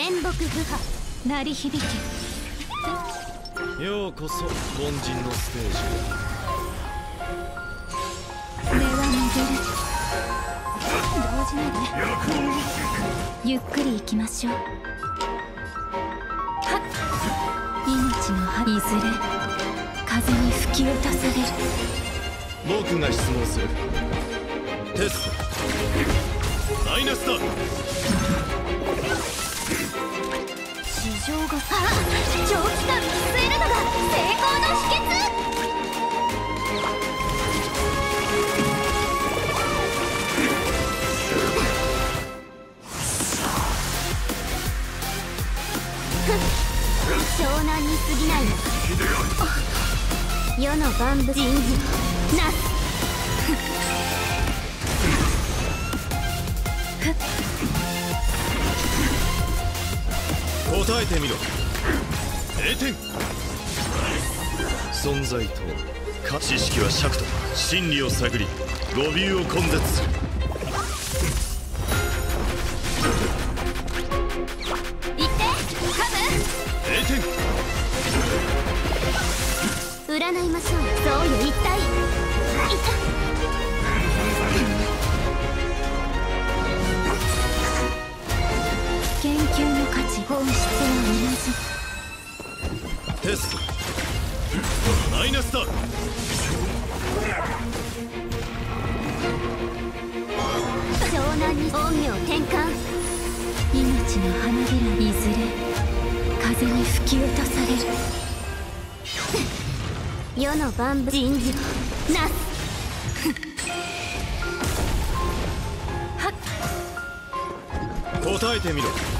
天木不破鳴り響け。ようこそ凡人のステージへ根は逃げる。動じないでゆっくり行きましょうはっ命の葉いずれ風に吹き落とされる。僕が質問する。テスト。マイナスだ情があ長期間見据えるのが成功の秘訣。湘南に過ぎない世の万物人事なす答えてみろ。0点存在とは知識は尺と真理を探り語尾を根絶する。行ってカブ0点占いましょう。そうよ一体陰陽転換命の花びらいずれ風に吹き落とされる世の万物人事なす答えてみろ。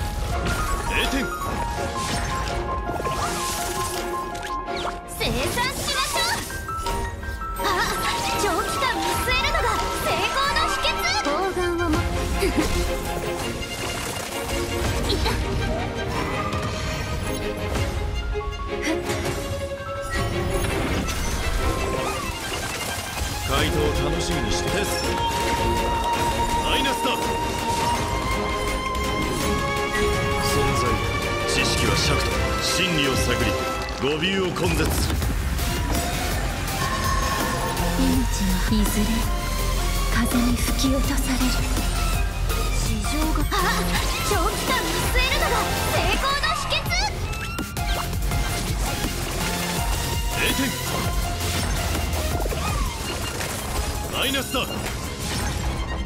楽しみにしてテストマイナスだ存在知識は尺と真理を探り。語尾を根絶する命はいずれ風に吹き落とされる市場があ長期間見据えるのが成功のマイナスだ。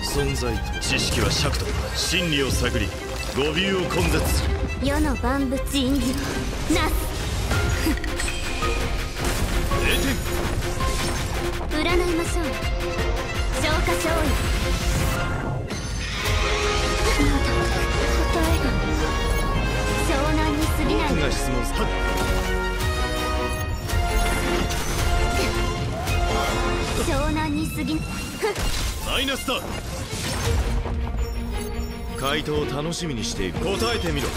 存在と知識は尺と真理を探り語尾を根絶。する世の万物因事なす。占いましょう消化勝利まだ答えが湘南に過ぎない僕が質問す。る に過ぎ。マイナスだ。回答を楽しみにしている答えてみろ。